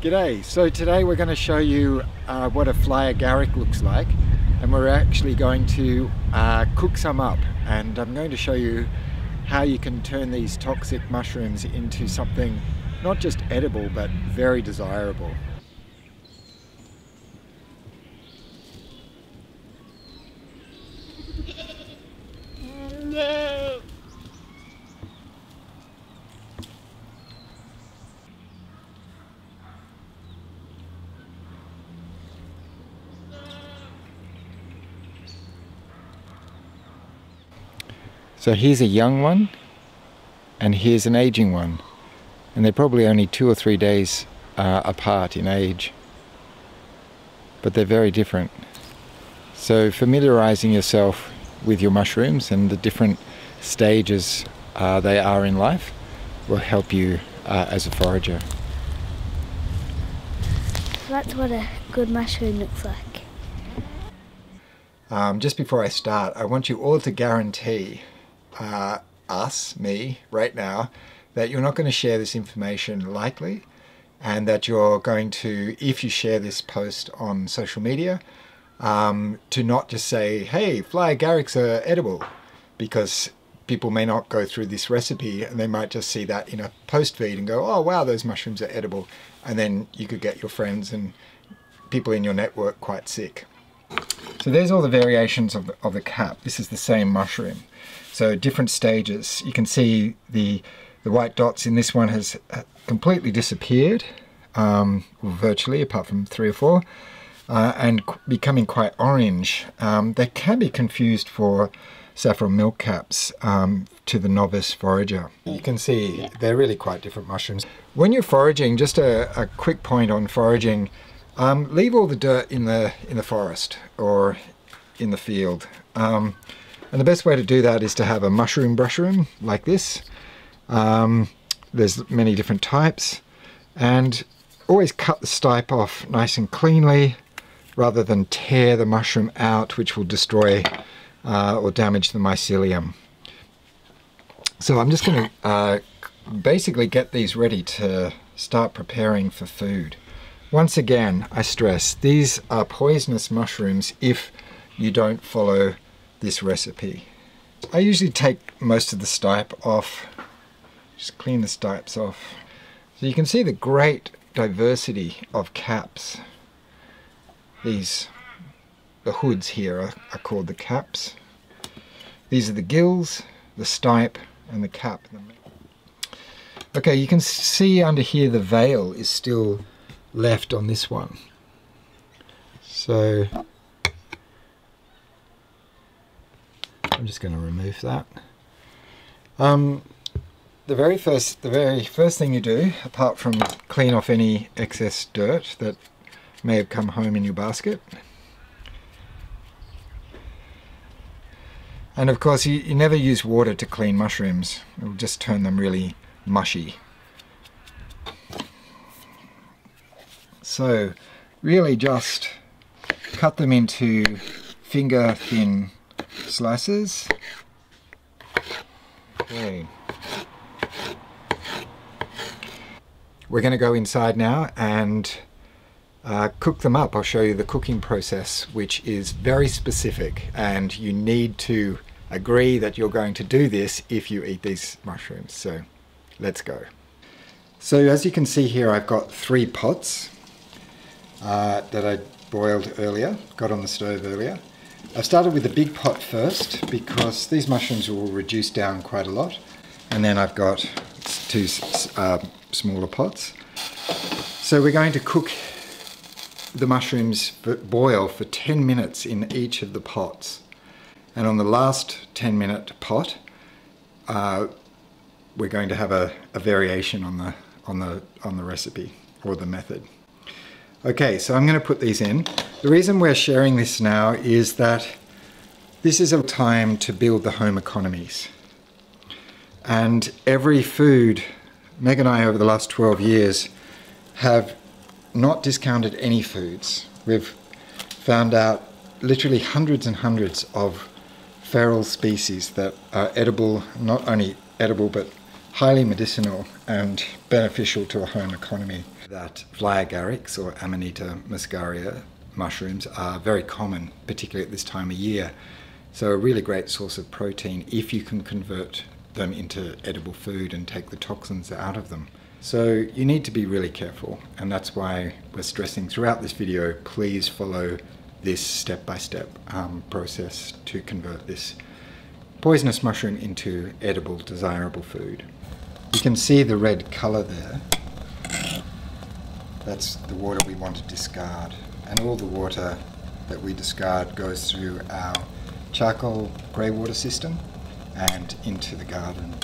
G'day, so today we're going to show you uh, what a fly agaric looks like and we're actually going to uh, cook some up and I'm going to show you how you can turn these toxic mushrooms into something not just edible but very desirable. So here's a young one and here's an aging one. And they're probably only two or three days uh, apart in age. But they're very different. So familiarizing yourself with your mushrooms and the different stages uh, they are in life will help you uh, as a forager. That's what a good mushroom looks like. Um, just before I start, I want you all to guarantee uh, us, me, right now, that you're not going to share this information lightly and that you're going to, if you share this post on social media, um, to not just say, hey, fly agarics are edible, because people may not go through this recipe and they might just see that in a post feed and go, oh, wow, those mushrooms are edible. And then you could get your friends and people in your network quite sick. So there's all the variations of the, of the cap. This is the same mushroom. So different stages. You can see the, the white dots in this one has uh, completely disappeared, um, virtually, apart from three or four, uh, and becoming quite orange. Um, they can be confused for saffron milk caps um, to the novice forager. You can see they're really quite different mushrooms. When you're foraging, just a, a quick point on foraging, um, leave all the dirt in the in the forest or in the field. Um, and the best way to do that is to have a mushroom brushroom like this. Um, there's many different types and always cut the stipe off nice and cleanly rather than tear the mushroom out which will destroy uh, or damage the mycelium. So I'm just going to uh, basically get these ready to start preparing for food. Once again, I stress, these are poisonous mushrooms if you don't follow this recipe. I usually take most of the stipe off, just clean the stipes off. So you can see the great diversity of caps. These, the hoods here are, are called the caps. These are the gills, the stipe, and the cap. Okay, you can see under here the veil is still left on this one. So I'm just going to remove that. Um, the very first, the very first thing you do, apart from clean off any excess dirt that may have come home in your basket, and of course you, you never use water to clean mushrooms; it will just turn them really mushy. So, really just cut them into finger thin slices. Okay. We're going to go inside now and uh, cook them up. I'll show you the cooking process, which is very specific, and you need to agree that you're going to do this if you eat these mushrooms. So let's go. So as you can see here, I've got three pots uh, that I boiled earlier, got on the stove earlier. I started with the big pot first because these mushrooms will reduce down quite a lot. And then I've got two uh, smaller pots. So we're going to cook the mushrooms boil for 10 minutes in each of the pots. And on the last 10 minute pot, uh, we're going to have a, a variation on the, on, the, on the recipe or the method. Okay, so I'm going to put these in. The reason we're sharing this now is that this is a time to build the home economies. And every food, Meg and I over the last 12 years have not discounted any foods. We've found out literally hundreds and hundreds of feral species that are edible, not only edible, but highly medicinal and beneficial to a home economy. that fly agarics or Amanita muscaria mushrooms are very common, particularly at this time of year. So a really great source of protein if you can convert them into edible food and take the toxins out of them. So you need to be really careful, and that's why we're stressing throughout this video, please follow this step-by-step um, process to convert this poisonous mushroom into edible, desirable food. You can see the red colour there. That's the water we want to discard. And all the water that we discard goes through our charcoal grey water system and into the garden.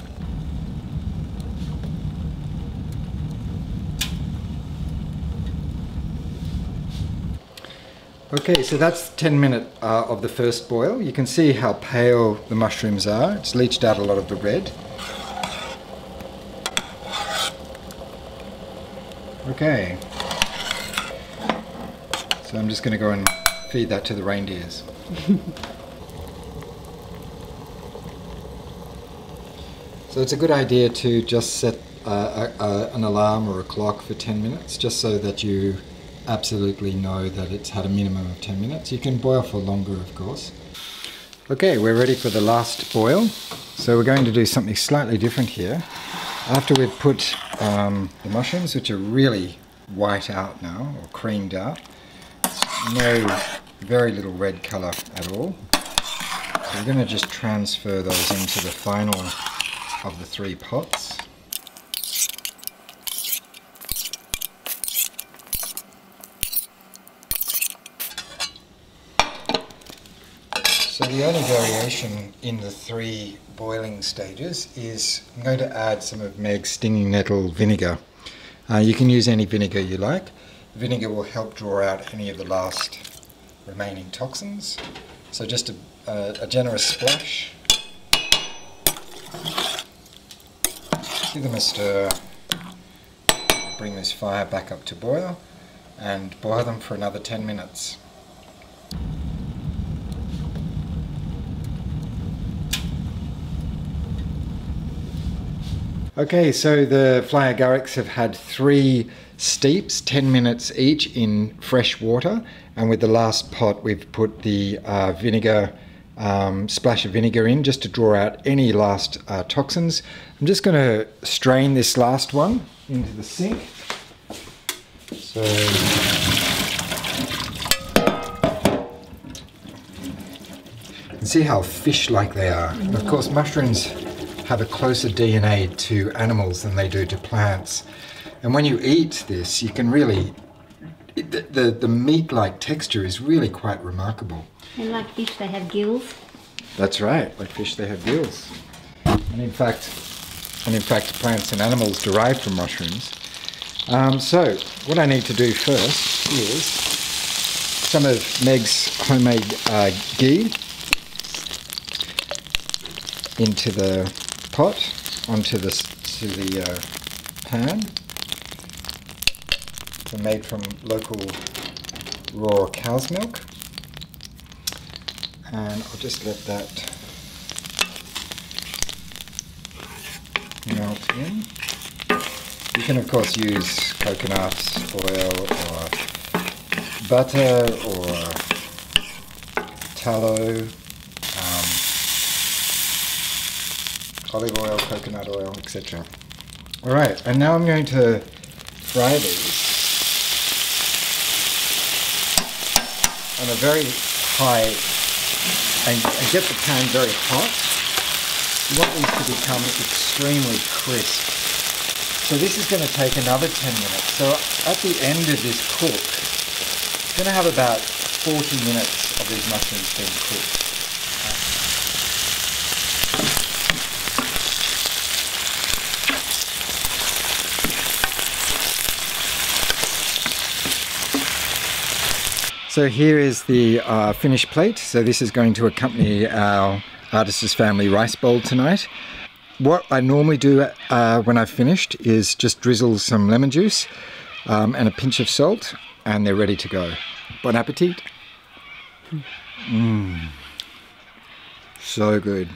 Okay, so that's 10 minutes uh, of the first boil. You can see how pale the mushrooms are. It's leached out a lot of the red. Okay. So I'm just going to go and feed that to the reindeers. so it's a good idea to just set uh, a, a, an alarm or a clock for 10 minutes just so that you absolutely know that it's had a minimum of 10 minutes. You can boil for longer, of course. Okay, we're ready for the last boil. So we're going to do something slightly different here. After we've put um, the mushrooms, which are really white out now, or creamed out, no, very little red colour at all. So we're going to just transfer those into the final of the three pots. So the only variation in the three boiling stages is I'm going to add some of Meg's stinging nettle vinegar. Uh, you can use any vinegar you like. Vinegar will help draw out any of the last remaining toxins. So just a, a, a generous splash. Give them a stir. Bring this fire back up to boil and boil them for another 10 minutes. Okay, so the fly agarics have had three steeps, 10 minutes each in fresh water, and with the last pot we've put the uh, vinegar, um, splash of vinegar in just to draw out any last uh, toxins. I'm just going to strain this last one into the sink. So see how fish-like they are. Of course, mushrooms have a closer DNA to animals than they do to plants. And when you eat this, you can really, the, the, the meat-like texture is really quite remarkable. And like fish, they have gills. That's right, like fish they have gills. And in fact, and in fact plants and animals derive from mushrooms. Um, so what I need to do first is some of Meg's homemade uh, ghee into the pot onto the, to the uh, pan. They're made from local raw cow's milk. And I'll just let that melt in. You can of course use coconut oil or butter or tallow olive oil, coconut oil, etc. Alright, and now I'm going to fry these on a very high, and, and get the pan very hot. You want these to become extremely crisp. So this is going to take another 10 minutes. So at the end of this cook, it's going to have about 40 minutes of these mushrooms being cooked. So here is the uh, finished plate. So this is going to accompany our Artist as Family rice bowl tonight. What I normally do uh, when I've finished is just drizzle some lemon juice um, and a pinch of salt and they're ready to go. Bon appetit. Mmm. So good.